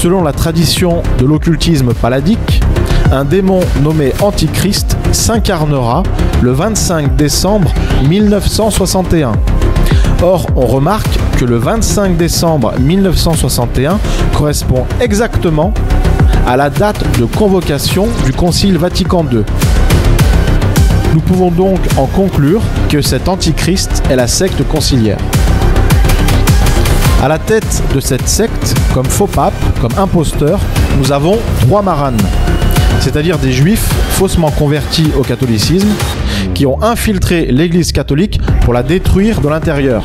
selon la tradition de l'occultisme paladique, un démon nommé Antichrist s'incarnera le 25 décembre 1961. Or, on remarque que le 25 décembre 1961 correspond exactement à la date de convocation du Concile Vatican II. Nous pouvons donc en conclure que cet antichrist est la secte conciliaire. À la tête de cette secte, comme faux pape, comme imposteur, nous avons trois maranes, c'est-à-dire des juifs faussement convertis au catholicisme qui ont infiltré l'église catholique pour la détruire de l'intérieur.